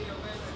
Yeah, you.